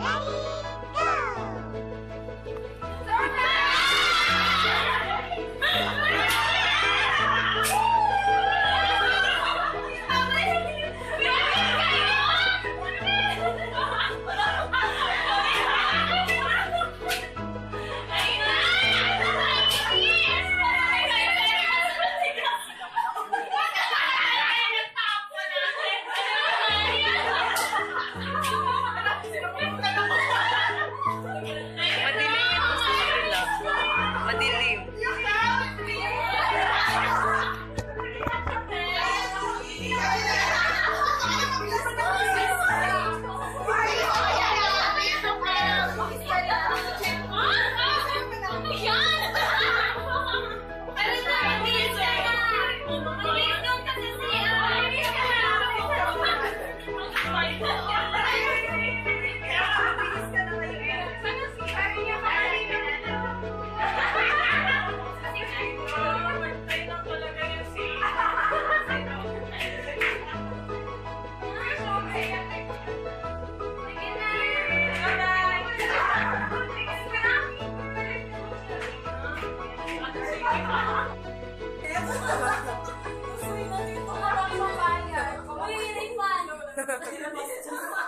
Hello. Ha ha ha! Imagina você.